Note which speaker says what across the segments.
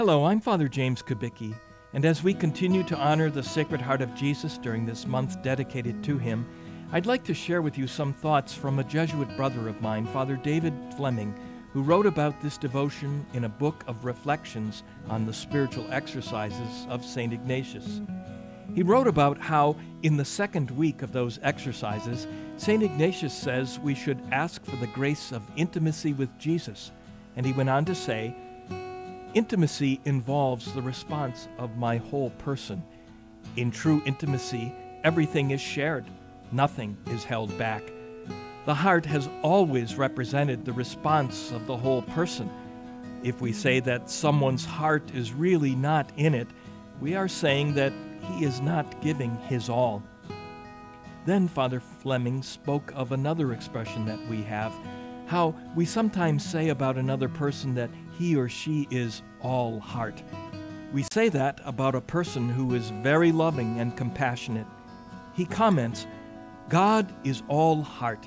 Speaker 1: Hello, I'm Father James Kubicki, and as we continue to honor the Sacred Heart of Jesus during this month dedicated to him, I'd like to share with you some thoughts from a Jesuit brother of mine, Father David Fleming, who wrote about this devotion in a book of reflections on the spiritual exercises of St. Ignatius. He wrote about how, in the second week of those exercises, St. Ignatius says we should ask for the grace of intimacy with Jesus. And he went on to say, Intimacy involves the response of my whole person. In true intimacy, everything is shared, nothing is held back. The heart has always represented the response of the whole person. If we say that someone's heart is really not in it, we are saying that he is not giving his all. Then Father Fleming spoke of another expression that we have how we sometimes say about another person that he or she is all heart. We say that about a person who is very loving and compassionate. He comments, God is all heart.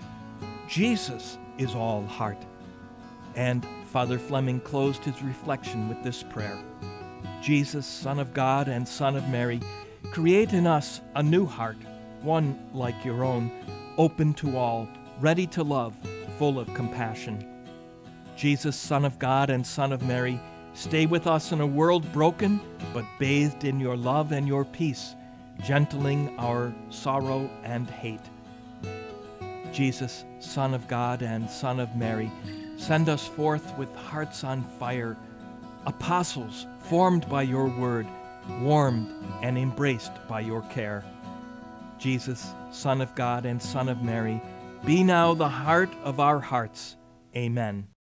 Speaker 1: Jesus is all heart. And Father Fleming closed his reflection with this prayer Jesus, Son of God and Son of Mary, create in us a new heart, one like your own, open to all, ready to love full of compassion. Jesus, Son of God and Son of Mary, stay with us in a world broken, but bathed in your love and your peace, gentling our sorrow and hate. Jesus, Son of God and Son of Mary, send us forth with hearts on fire, apostles formed by your word, warmed and embraced by your care. Jesus, Son of God and Son of Mary, be now the heart of our hearts. Amen.